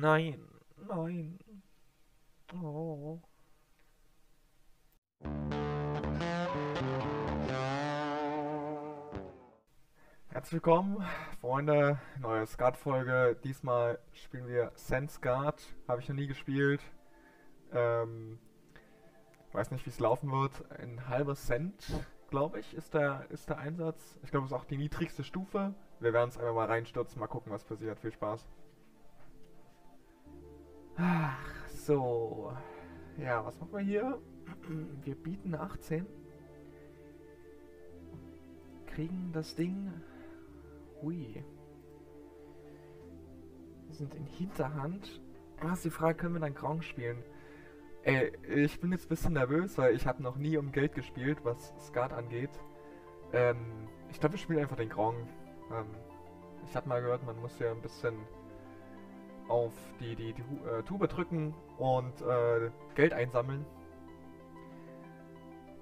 Nein, nein. Oh. Herzlich willkommen, Freunde. Neue Skat-Folge. Diesmal spielen wir Sand Skat. Habe ich noch nie gespielt. Ähm, weiß nicht, wie es laufen wird. Ein halber Cent, glaube ich, ist der, ist der Einsatz. Ich glaube, es ist auch die niedrigste Stufe. Wir werden es einfach mal reinstürzen, mal gucken, was passiert. Viel Spaß. Ach, so. Ja, was machen wir hier? Wir bieten 18. Kriegen das Ding. Hui. Wir sind in Hinterhand. Was ist die Frage, können wir dann Grand spielen? Ey, ich bin jetzt ein bisschen nervös, weil ich habe noch nie um Geld gespielt, was Skat angeht. Ähm, ich glaube, wir spielen einfach den Grand. Ähm, ich habe mal gehört, man muss ja ein bisschen auf die, die, die äh, Tube drücken und äh, Geld einsammeln.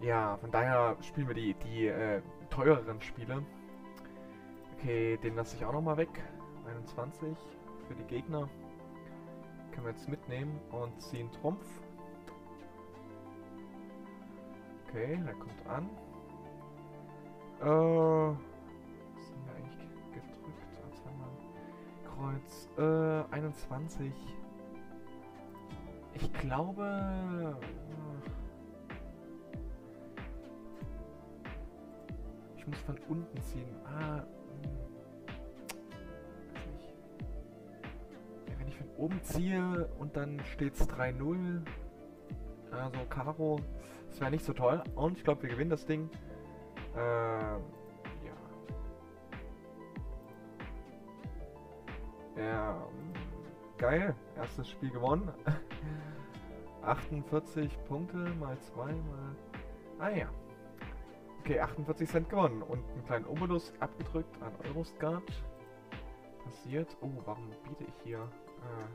Ja, von daher spielen wir die, die äh, teureren Spiele. Okay, den lasse ich auch nochmal weg. 21 für die Gegner. Können wir jetzt mitnehmen und ziehen Trumpf. Okay, der kommt an. Äh, Kreuz. Äh, 21. Ich glaube... Ich muss von unten ziehen. Ah, oben ziehe und dann steht es 3-0. Also Karo, das wäre nicht so toll. Und ich glaube, wir gewinnen das Ding. Äh, Ja, geil. Erstes Spiel gewonnen. 48 Punkte mal 2 mal... Ah ja. Okay, 48 Cent gewonnen und einen kleinen Obolus abgedrückt an Euroskat. Passiert. Oh, warum biete ich hier? Ah.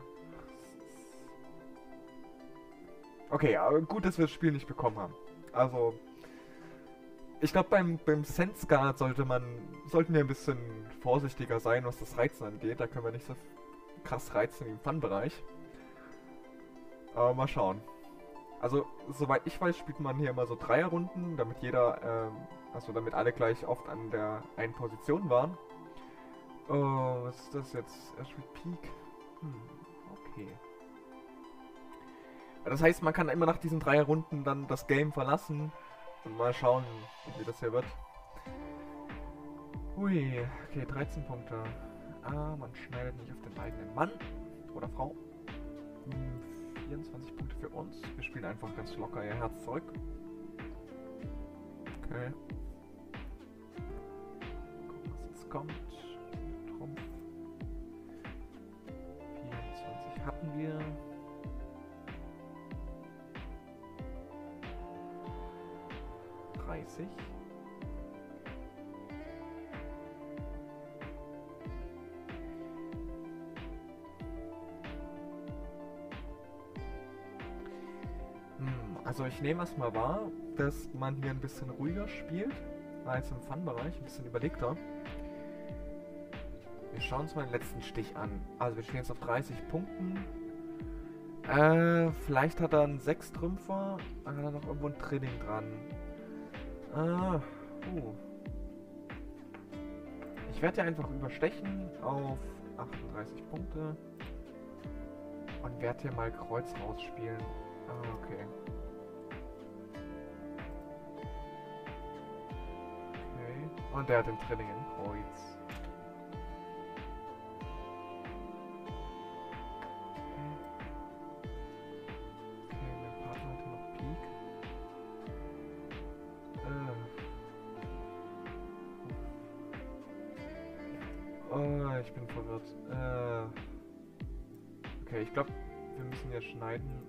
Okay, gut, dass wir das Spiel nicht bekommen haben. Also, ich glaube, beim, beim Sense Guard sollte man, sollten wir ein bisschen vorsichtiger sein, was das Reizen angeht. Da können wir nicht so krass reizen wie im Fun-Bereich. Aber mal schauen. Also, soweit ich weiß, spielt man hier immer so Dreierrunden, damit jeder, ähm, also damit alle gleich oft an der einen Position waren. Oh, was ist das jetzt? Er spielt Peak. Hm, okay. Das heißt, man kann immer nach diesen drei Runden dann das Game verlassen und mal schauen, wie das hier wird. Hui, okay, 13 Punkte. Ah, man schneidet nicht auf den eigenen Mann oder Frau. Hm, 24 Punkte für uns. Wir spielen einfach ganz locker ihr Herz zurück. Okay. Gucken, was jetzt kommt. Trumpf. hatten wir. Dreißig. Hm, also ich nehme erstmal wahr, dass man hier ein bisschen ruhiger spielt als im Fun-Bereich, ein bisschen überlegter. Wir schauen uns mal den letzten Stich an. Also wir stehen jetzt auf 30 Punkten. Äh, vielleicht hat er einen 6-Trümpfer. Hat er noch irgendwo ein Training dran. Ah, uh. Ich werde ja einfach überstechen auf 38 Punkte. Und werde hier mal Kreuz rausspielen. Ah, okay. Okay. Und der hat den Training in Kreuz.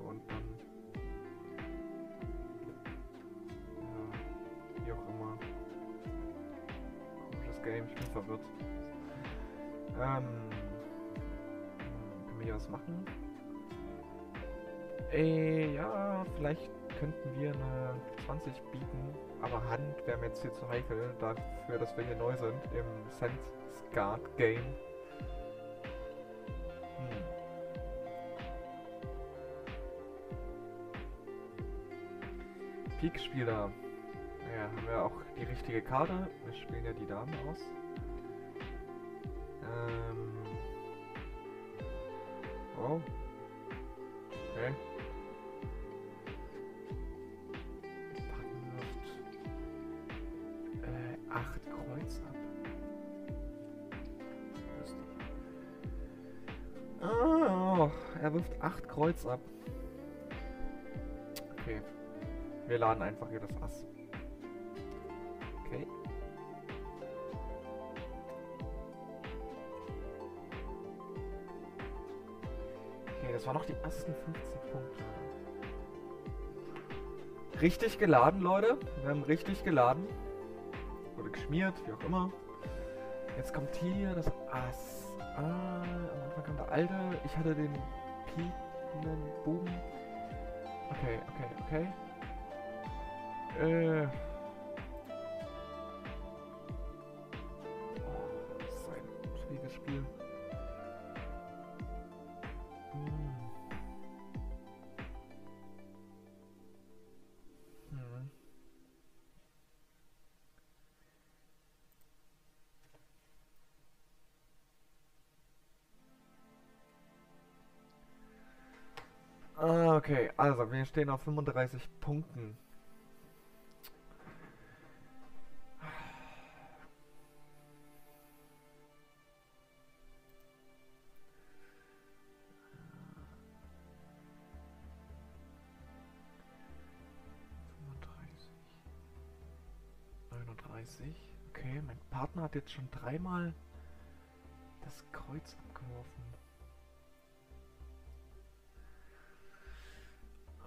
Und dann... Ja, wie auch immer. Komisches Game, ich bin verwirrt. Ähm... Können wir hier was machen? Äh, ja, vielleicht könnten wir eine 20 bieten, aber Hand wäre mir jetzt hier zu heikel, dafür, dass wir hier neu sind im Sense Guard Game. Pik-Spieler. Naja, haben wir auch die richtige Karte. Wir spielen ja die Damen aus. Ähm. Oh. Okay. Packen wirft. Äh, acht Kreuz ab. Oh, er wirft acht Kreuz ab. Okay. Wir laden einfach hier das Ass. Okay. Okay, das waren noch die ersten 50 Punkte. Richtig geladen, Leute. Wir haben richtig geladen. Oder geschmiert, wie auch immer. Jetzt kommt hier das Ass. Ah, am Anfang kam der alte. Ich hatte den piekenden Buben. Okay, okay, okay. Äh. Schwieriges Spiel. Ah, okay. Also, wir stehen auf 35 Punkten. Okay, mein Partner hat jetzt schon dreimal das Kreuz abgeworfen.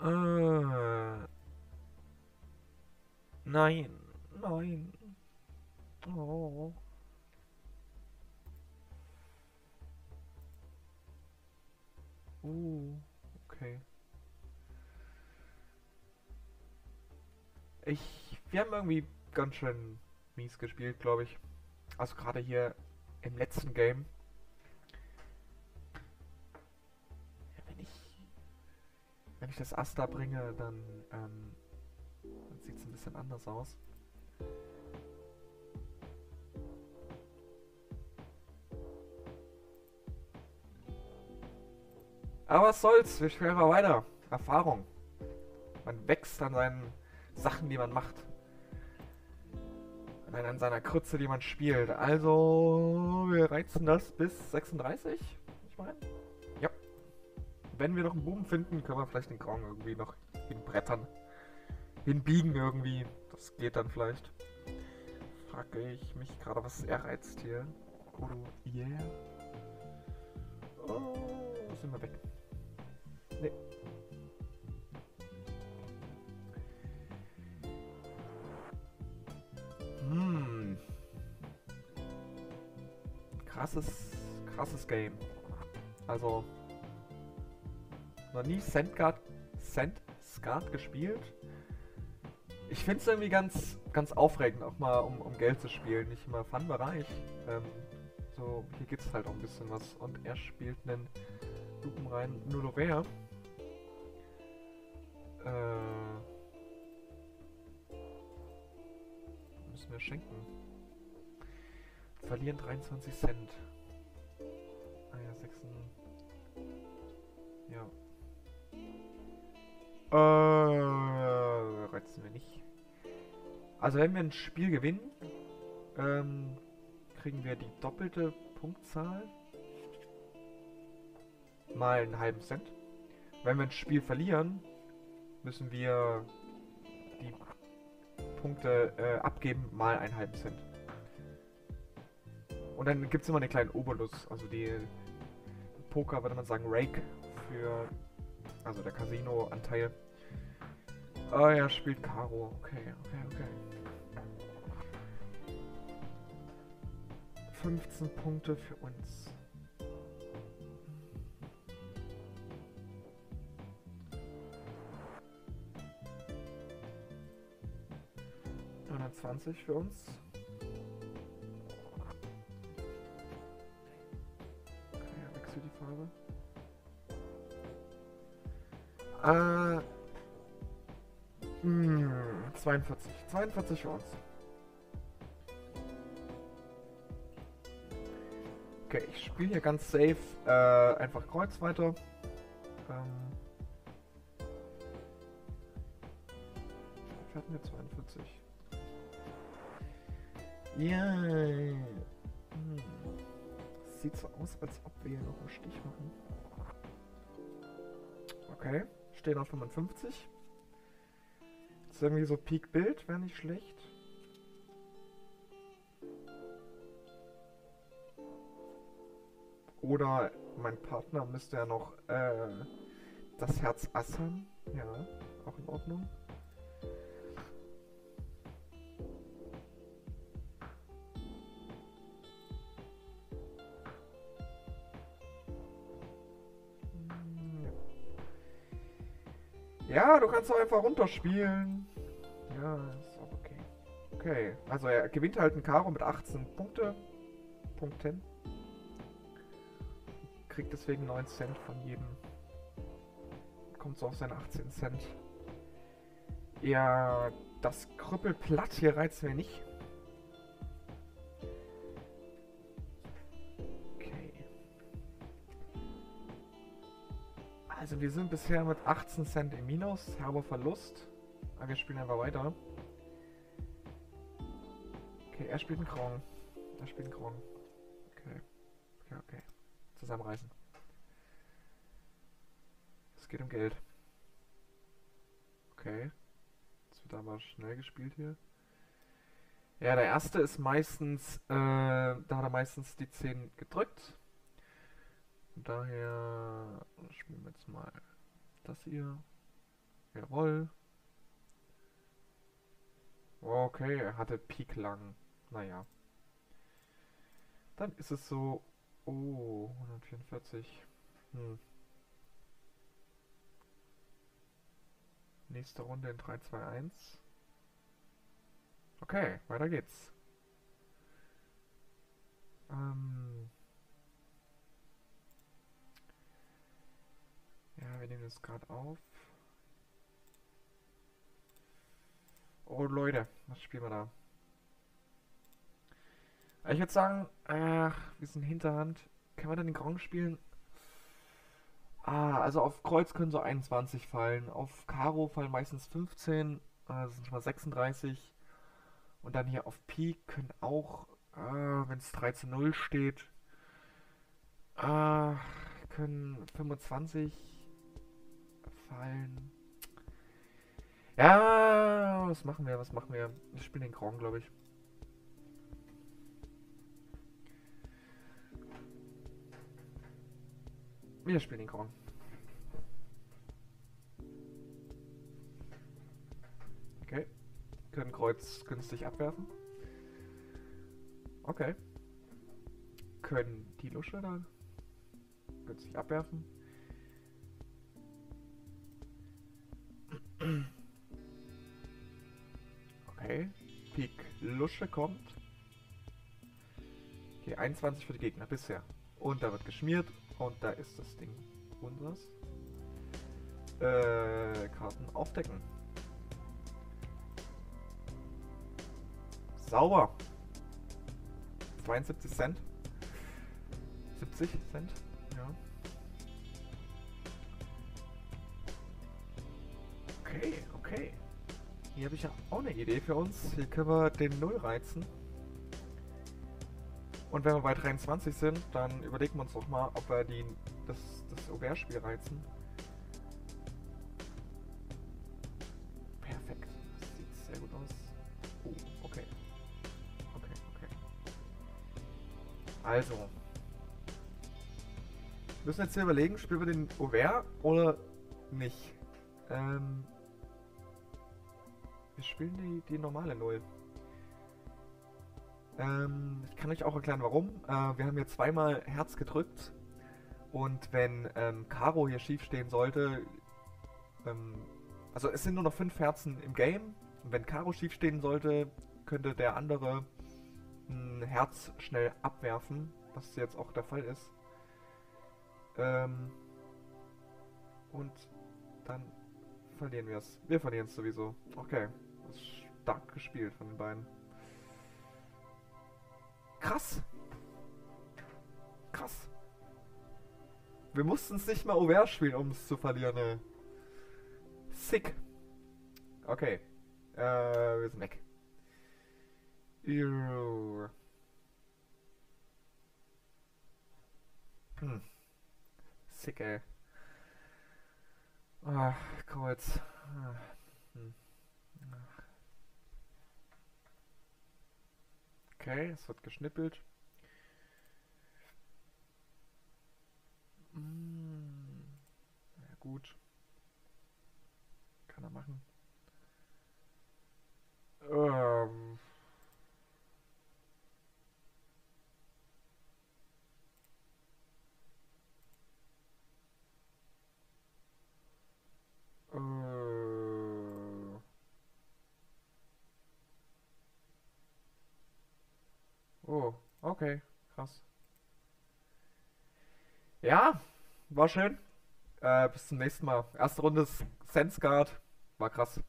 Äh. Nein, nein. Oh. Uh, okay. Ich, wir haben irgendwie ganz schön mies gespielt, glaube ich. Also gerade hier im letzten Game. Wenn ich wenn ich das Ass da bringe, dann, ähm, dann sieht es ein bisschen anders aus. Aber was soll's, wir spielen mal weiter. Erfahrung. Man wächst an seinen Sachen, die man macht. Nein, an seiner Krütze, die man spielt. Also, wir reizen das bis 36, ich meine. Ja. Wenn wir noch einen Boom finden, können wir vielleicht den Grauen irgendwie noch hinbrettern. Hinbiegen irgendwie. Das geht dann vielleicht. Frage ich mich gerade, was er reizt hier. Kodo, yeah. Oh, sind wir weg. Nee. Krasses, krasses Game. Also, noch nie Sandguard, Sandsguard gespielt. Ich finde es irgendwie ganz, ganz aufregend, auch mal um, um Geld zu spielen. Nicht immer Fun-Bereich. Ähm, so, hier gibt es halt auch ein bisschen was. Und er spielt einen lupenrein Nullover. Äh, müssen wir schenken. Verlieren 23 Cent. Ah ja, 6. Ja. Äh, reizen wir nicht. Also wenn wir ein Spiel gewinnen, ähm, kriegen wir die doppelte Punktzahl mal einen halben Cent. Wenn wir ein Spiel verlieren, müssen wir die Punkte äh, abgeben mal einen halben Cent. Und dann gibt es immer einen kleinen Obolus, also die Poker würde man sagen Rake für also der Casino-Anteil. Ah, er spielt Karo. Okay, okay, okay. 15 Punkte für uns. Für uns. Äh. Hm. 42. 42 für. Okay, ich spiele hier ganz safe äh, einfach Kreuz weiter. Ähm wir hatten hier 42. Ja. Hm. Sieht so aus, als ob wir hier noch einen Stich machen. Okay, stehen auf 55. Ist irgendwie so Peak Bild, wäre nicht schlecht. Oder mein Partner müsste ja noch äh, das Herz Ass haben. Ja, auch in Ordnung. Du kannst doch einfach runterspielen. Ja, ist auch okay. Okay, also er gewinnt halt ein Karo mit 18 Punkte. Punkten kriegt deswegen 9 Cent von jedem. Kommt so auf seine 18 Cent. Ja, das Krüppelplatt hier reizt mir nicht. Also wir sind bisher mit 18 Cent im Minus, habe Verlust. Aber wir spielen einfach weiter. Okay, er spielt einen Krong. Er spielt einen Krong. Okay. Okay, okay zusammenreißen. Es geht um Geld. Okay. Das wird aber schnell gespielt hier. Ja, der erste ist meistens, äh, da hat er meistens die 10 gedrückt. Daher spielen wir jetzt mal das hier. Jawohl. Okay, er hatte Peak lang. Naja. Dann ist es so Oh, 144. Hm. Nächste Runde in 3, 2, 1. Okay, weiter geht's. Ähm ja, wir nehmen das gerade auf. Oh Leute, was spielen wir da? Ich würde sagen, ach, wir sind Hinterhand. Können wir dann den Grand spielen? Ah, also auf Kreuz können so 21 fallen. Auf Karo fallen meistens 15. Das sind schon mal 36. Und dann hier auf Pik können auch, ah, wenn es 3 zu 0 steht, ah, können 25 fallen. Ja, was machen wir, was machen wir? Wir spielen den Grand, glaube ich. Wir spielen den Korn. Okay. Können Kreuz günstig abwerfen. Okay. Können die Lusche da günstig abwerfen. Lusche kommt. Okay, 21 für die Gegner bisher. Und da wird geschmiert und da ist das Ding unseres. Äh, Karten aufdecken. Sauber. 72 Cent. 70 Cent. Hier habe ich ja auch eine Idee für uns. Hier können wir den Null reizen. Und wenn wir bei 23 sind, dann überlegen wir uns doch mal, ob wir die, das, das Aubert-Spiel reizen. Perfekt. Das sieht sehr gut aus. Oh, okay. Okay, okay. Also. Wir müssen jetzt hier überlegen, spielen wir den Aubert oder nicht. Ähm, wir spielen die, die normale Null. Ähm, ich kann euch auch erklären, warum. Äh, wir haben hier zweimal Herz gedrückt. Und wenn ähm, Karo hier schief stehen sollte, ähm, also es sind nur noch fünf Herzen im Game. Und wenn Karo schief stehen sollte, könnte der andere ein Herz schnell abwerfen, was jetzt auch der Fall ist. Ähm, und dann verlieren wir es. Wir verlieren es sowieso. Okay, ist stark gespielt von den beiden. Krass. Krass. Wir mussten es nicht mal OVR spielen, um es zu verlieren, ey. Sick. Okay. Äh, wir sind weg. Ew. Hm. Sick, ey. Ah, Kreuz. Ah, hm. Okay, es wird geschnippelt. Hm. Ja, gut. Kann er machen. Ähm. Äh. Oh, okay, krass. Ja, war schön. Äh, bis zum nächsten Mal. Erste Runde Sense Guard. War krass.